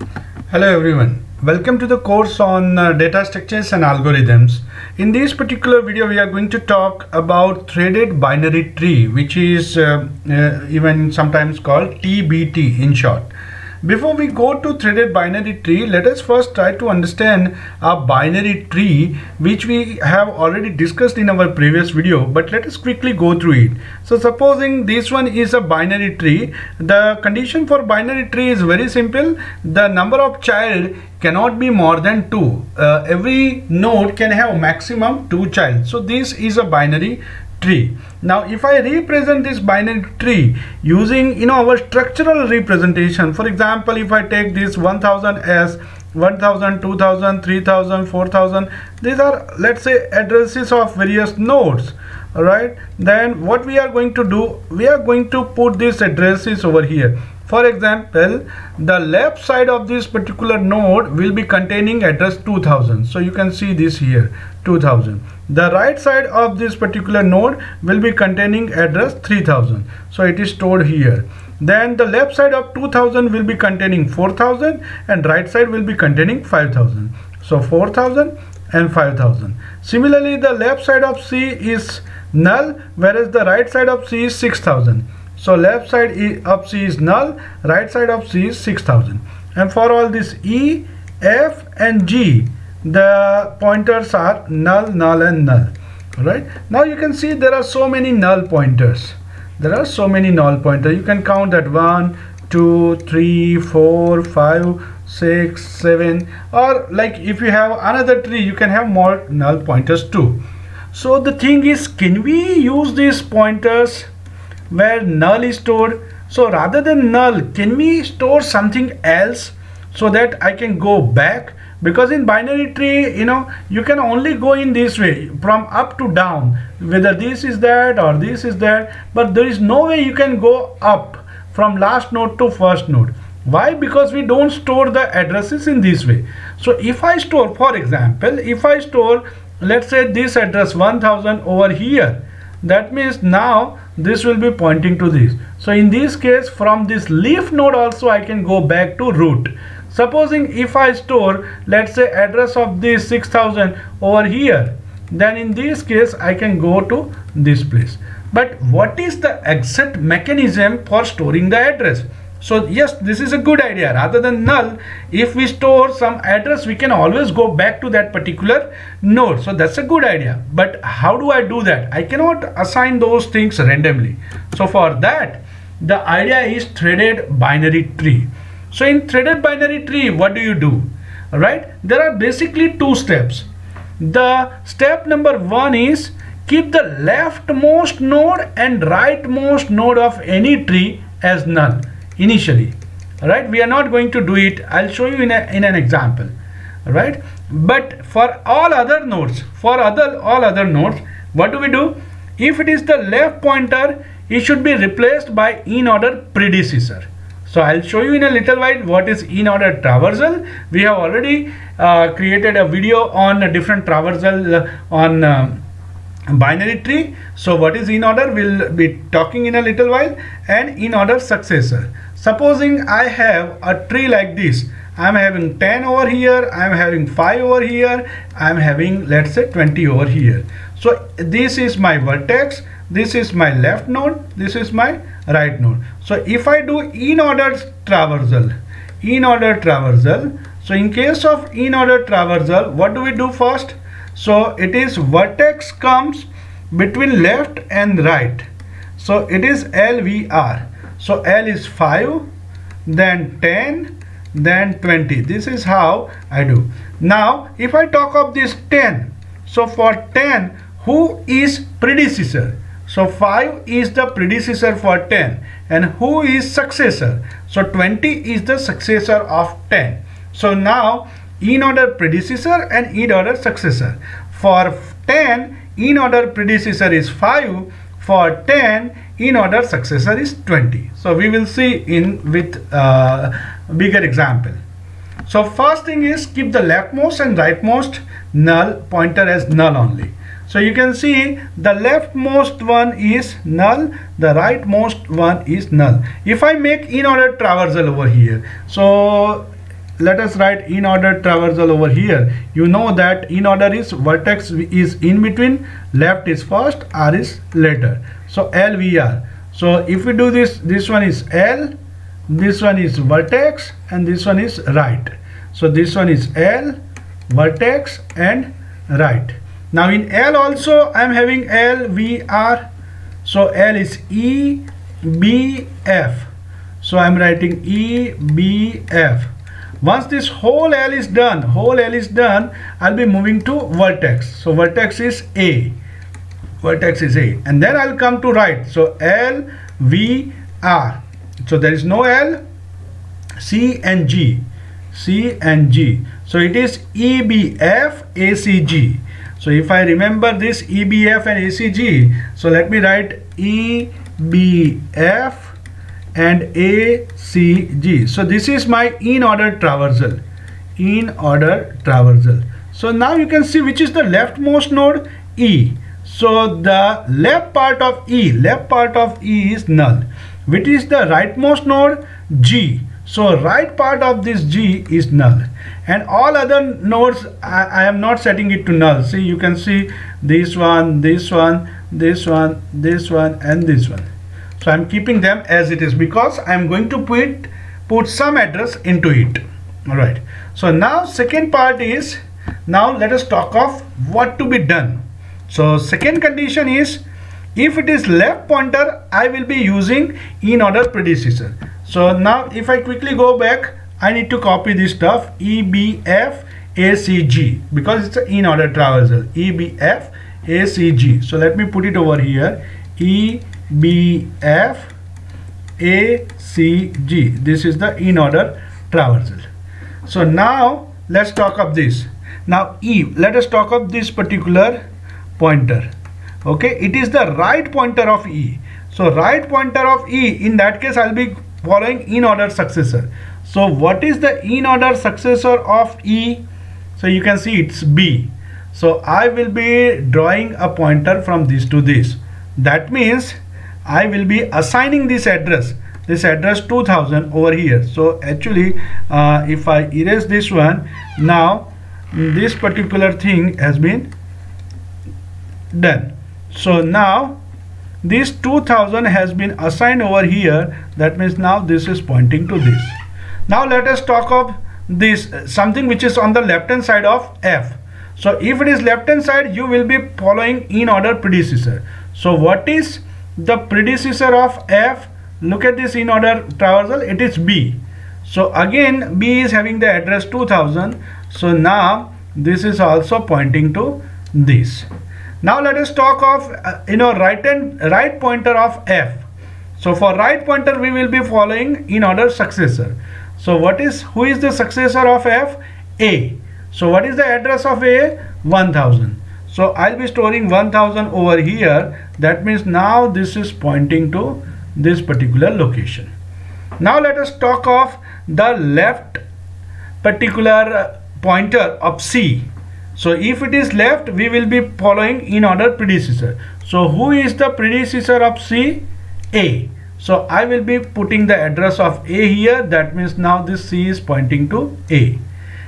Hello everyone. Welcome to the course on uh, data structures and algorithms. In this particular video we are going to talk about threaded binary tree which is uh, uh, even sometimes called TBT in short. Before we go to threaded binary tree, let us first try to understand a binary tree which we have already discussed in our previous video but let us quickly go through it. So supposing this one is a binary tree, the condition for binary tree is very simple. The number of child cannot be more than 2. Uh, every node can have maximum 2 child. So this is a binary tree. Now if I represent this binary tree using you know our structural representation for example if I take this 1000 as 1000 2000 3000 4000 these are let's say addresses of various nodes alright? Then what we are going to do we are going to put these addresses over here. For example the left side of this particular node will be containing address 2000 so you can see this here 2000 the right side of this particular node will be containing address 3000 so it is stored here. Then the left side of 2000 will be containing 4000 and right side will be containing 5000 so 4000 and 5000 similarly the left side of c is null whereas the right side of c is 6000 so left side of C is null, right side of C is 6000. And for all this E, F and G, the pointers are null, null and null. Alright. Now you can see there are so many null pointers. There are so many null pointers. You can count that 1, 2, 3, 4, 5, 6, 7 or like if you have another tree you can have more null pointers too. So the thing is can we use these pointers where null is stored so rather than null can we store something else so that I can go back because in binary tree you know you can only go in this way from up to down. Whether this is that or this is that but there is no way you can go up from last node to first node. Why? Because we don't store the addresses in this way. So if I store for example if I store let's say this address 1000 over here that means now this will be pointing to this. So in this case from this leaf node also I can go back to root supposing if I store let's say address of this 6000 over here then in this case I can go to this place but what is the exact mechanism for storing the address so yes, this is a good idea. Rather than null, if we store some address, we can always go back to that particular node. So that's a good idea. But how do I do that? I cannot assign those things randomly. So for that, the idea is threaded binary tree. So in threaded binary tree, what do you do? Right? There are basically two steps. The step number one is keep the leftmost node and rightmost node of any tree as null initially. Right we are not going to do it. I'll show you in, a, in an example. Right but for all other nodes for other all other nodes what do we do? If it is the left pointer it should be replaced by in order predecessor so I'll show you in a little while what is in order traversal. We have already uh, created a video on a different traversal uh, on uh, binary tree. So what is in order we'll be talking in a little while and in order successor. Supposing I have a tree like this, I'm having 10 over here, I'm having 5 over here, I'm having let's say 20 over here. So this is my vertex, this is my left node, this is my right node. So if I do in order traversal, in order traversal, so in case of in order traversal, what do we do first? So it is vertex comes between left and right. So it is LVR. So L is 5, then 10, then 20. This is how I do. Now, if I talk of this 10, so for 10, who is predecessor? So 5 is the predecessor for 10 and who is successor? So 20 is the successor of 10. So now in order predecessor and in order successor. For 10 in order predecessor is 5 for 10 in order successor is 20 so we will see in with uh, bigger example so first thing is keep the leftmost and rightmost null pointer as null only so you can see the leftmost one is null the rightmost one is null. If I make in order traversal over here so let us write in order traversal over here. You know that in order is vertex is in between left is first r is later. So lvr so if we do this this one is l this one is vertex and this one is right. So this one is l vertex and right now in l also i am having l v r. So l is e b f. So i'm writing e b f. Once this whole L is done whole L is done I'll be moving to vertex. So vertex is A. Vertex is A. And then I'll come to right. So L V R. So there is no L. C and G. C and G. So it is E B F A C G so if I remember this E B F and A C G so let me write E B F and A, C, G. So this is my in order traversal. In order traversal. So now you can see which is the leftmost node E. So the left part of E, left part of E is null. Which is the rightmost node G. So right part of this G is null. And all other nodes I, I am not setting it to null. See you can see this one, this one, this one, this one and this one. So I'm keeping them as it is because I'm going to put put some address into it. All right so now second part is now let us talk of what to be done. So second condition is if it is left pointer I will be using in order predecessor. So now if I quickly go back I need to copy this stuff EBF ACG because it's an in order traversal EBF ACG so let me put it over here. E B F A C G. This is the in order traversal. So now let's talk of this. Now E let us talk of this particular pointer. Okay it is the right pointer of E. So right pointer of E in that case I'll be following in order successor so what is the in order successor of E? So you can see it's B. So I will be drawing a pointer from this to this. That means I will be assigning this address. This address 2000 over here. So actually uh, if I erase this one now this particular thing has been done. So now this 2000 has been assigned over here. That means now this is pointing to this now let us talk of this something which is on the left hand side of F. So if it is left hand side you will be following in order predecessor. So what is the predecessor of F? Look at this in order traversal. It is B. So again B is having the address 2000 so now this is also pointing to this. Now let us talk of uh, you know right and right pointer of F. So for right pointer we will be following in order successor so what is who is the successor of F? A. So what is the address of A? 1000 so I'll be storing 1000 over here. That means now this is pointing to this particular location. Now let us talk of the left particular pointer of C. So if it is left we will be following in order predecessor. So who is the predecessor of C? A so I will be putting the address of A here. That means now this C is pointing to A.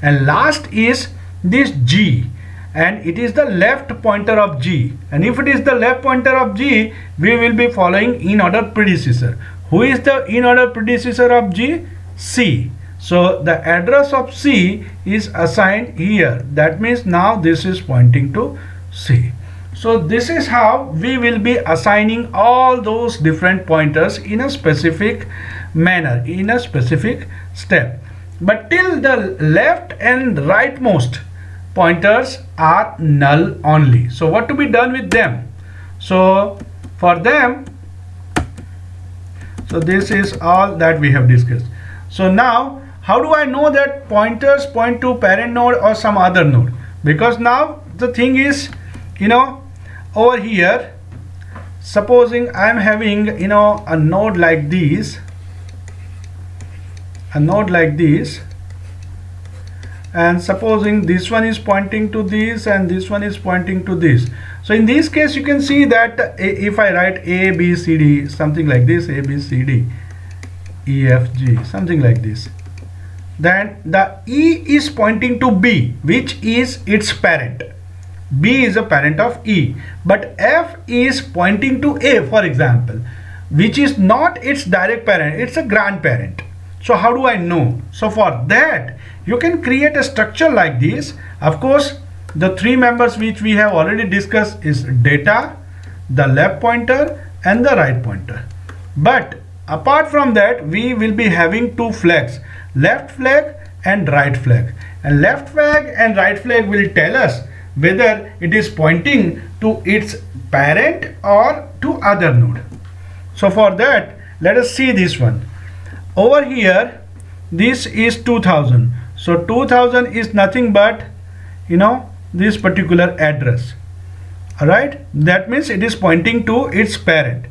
And last is this G. And it is the left pointer of G. And if it is the left pointer of G we will be following in order predecessor. Who is the in order predecessor of G? C. So the address of C is assigned here. That means now this is pointing to C so this is how we will be assigning all those different pointers in a specific manner in a specific step. But till the left and rightmost pointers are null only. So what to be done with them? So for them so this is all that we have discussed. So now how do I know that pointers point to parent node or some other node? Because now the thing is you know over here supposing I am having you know a node like this a node like this and supposing this one is pointing to this and this one is pointing to this so in this case you can see that eh, if I write A B C D something like this A B C D E F G something like this then the E is pointing to B which is its parent. B is a parent of E but F is pointing to A for example which is not its direct parent it's a grandparent. So how do I know? So for that you can create a structure like this. Of course the three members which we have already discussed is data, the left pointer and the right pointer. But apart from that we will be having two flags left flag and right flag and left flag and right flag will tell us whether it is pointing to its parent or to other node. So for that let us see this one. Over here this is 2000 so 2000 is nothing but you know this particular address. All right that means it is pointing to its parent.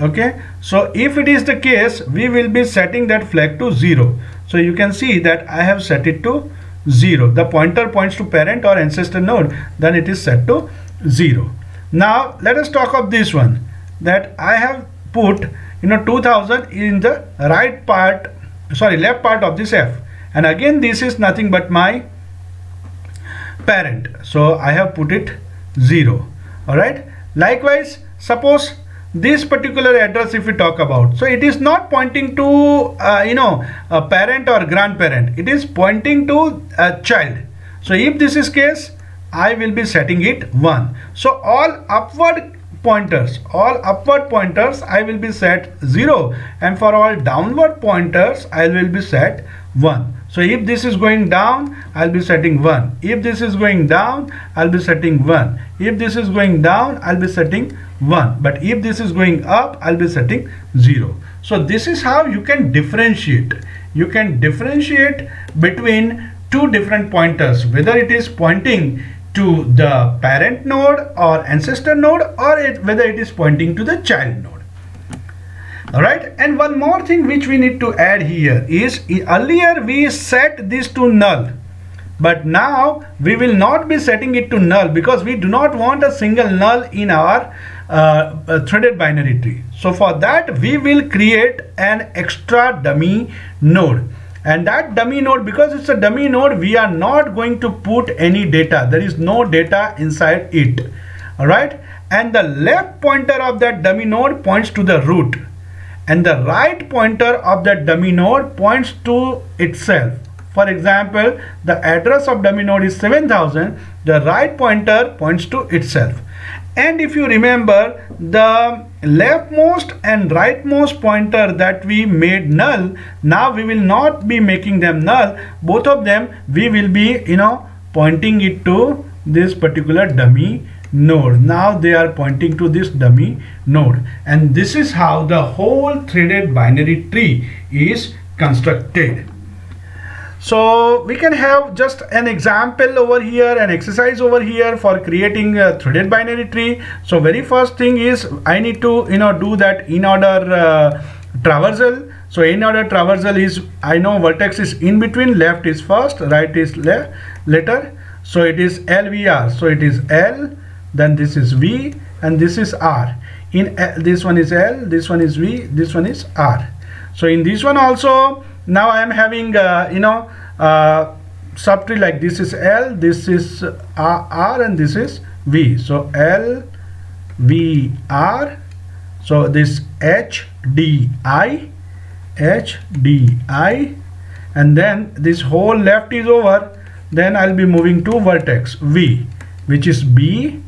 Okay? So if it is the case we will be setting that flag to 0 so you can see that I have set it to 0 the pointer points to parent or ancestor node then it is set to 0 now let us talk of this one that I have put you know 2000 in the right part sorry left part of this F. And again this is nothing but my parent. So I have put it 0 alright likewise suppose this particular address if we talk about. So it is not pointing to uh, you know a parent or grandparent. It is pointing to a child. So if this is case I will be setting it 1 so all upward pointers all upward pointers I will be set 0 and for all downward pointers I will be set 1 so if this is going down I'll be setting 1 if this is going down I'll be setting 1 if this is going down I'll be setting 1 but if this is going up I'll be setting 0 so this is how you can differentiate. You can differentiate between two different pointers whether it is pointing to the parent node or ancestor node or it, whether it is pointing to the child node all right and one more thing which we need to add here is earlier we set this to null but now we will not be setting it to null because we do not want a single null in our uh, threaded binary tree. So for that we will create an extra dummy node. And that dummy node because it's a dummy node we are not going to put any data. There is no data inside it. All right and the left pointer of that dummy node points to the root and the right pointer of that dummy node points to itself. For example the address of dummy node is 7000 the right pointer points to itself. And if you remember the leftmost and rightmost pointer that we made null now we will not be making them null. Both of them we will be you know pointing it to this particular dummy node. Now they are pointing to this dummy node. And this is how the whole threaded binary tree is constructed. So we can have just an example over here an exercise over here for creating a threaded binary tree. So very first thing is i need to you know do that in order uh, traversal. So in order traversal is i know vertex is in between left is first right is le later so it is lvr so it is l then this is v and this is r. In L, this one is l this one is v this one is r. So in this one also now I am having uh, you know uh, subtree like this is L this is uh, R and this is V. So L V R so this H D I H D I and then this whole left is over then I'll be moving to vertex V which is B.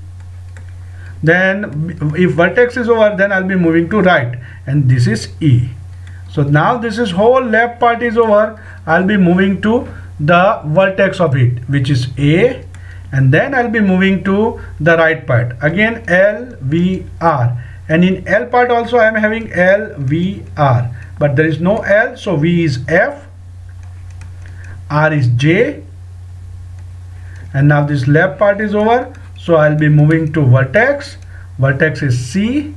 Then if vertex is over then I'll be moving to right and this is E. So now this is whole left part is over. I'll be moving to the vertex of it which is A. And then I'll be moving to the right part. Again L V R. And in L part also I am having L V R. But there is no L so V is F. R is J and now this left part is over. So I'll be moving to vertex. Vertex is C.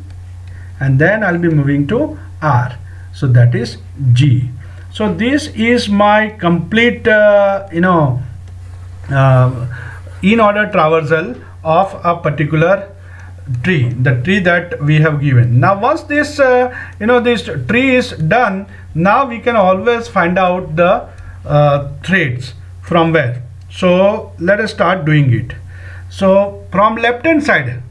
And then I'll be moving to R. So that is G. So this is my complete uh, you know uh, in order traversal of a particular tree the tree that we have given. Now once this uh, you know this tree is done now we can always find out the uh, threads from where so let us start doing it. So from left hand side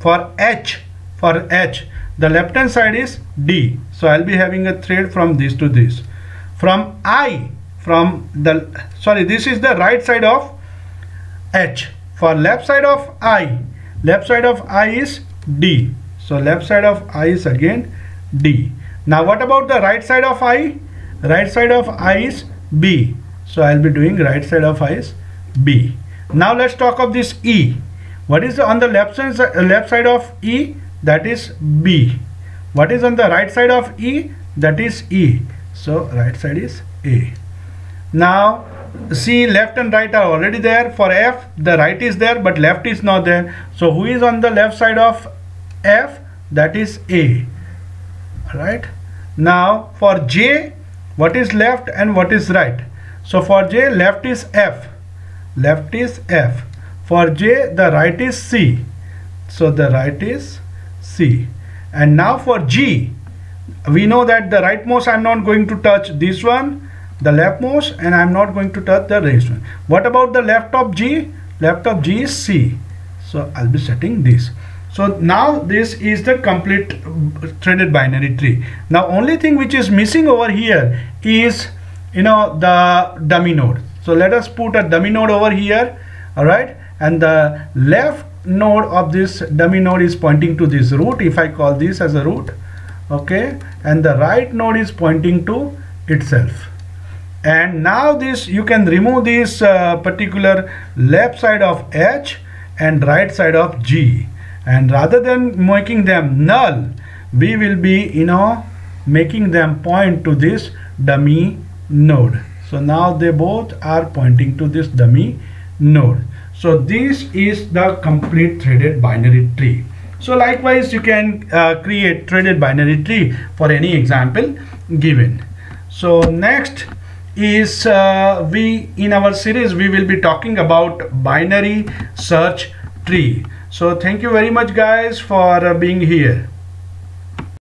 for H for H the left hand side is D. So I'll be having a thread from this to this. From I from the sorry this is the right side of H. For left side of I left side of I is D. So left side of I is again D. Now what about the right side of I? Right side of I is B. So I'll be doing right side of I is B. Now let's talk of this E. What is on the left side uh, left side of E? That is B. What is on the right side of E? That is E. So right side is A. Now see left and right are already there. For F the right is there but left is not there. So who is on the left side of F? That is A. Right now for J what is left and what is right? So for J left is F left is F. For J the right is C. So the right is C. And now for G we know that the rightmost I'm not going to touch this one the leftmost and I'm not going to touch the raised one. What about the left of G? Left of G is C. So I'll be setting this. So now this is the complete uh, threaded binary tree. Now only thing which is missing over here is you know the dummy node so let us put a dummy node over here all right and the left node of this dummy node is pointing to this root if I call this as a root okay? And the right node is pointing to itself. And now this you can remove this uh, particular left side of H and right side of G. And rather than making them null we will be you know making them point to this dummy node so now they both are pointing to this dummy node. So this is the complete threaded binary tree. So likewise you can uh, create threaded binary tree for any example given. So next is uh, we in our series we will be talking about binary search tree. So thank you very much guys for uh, being here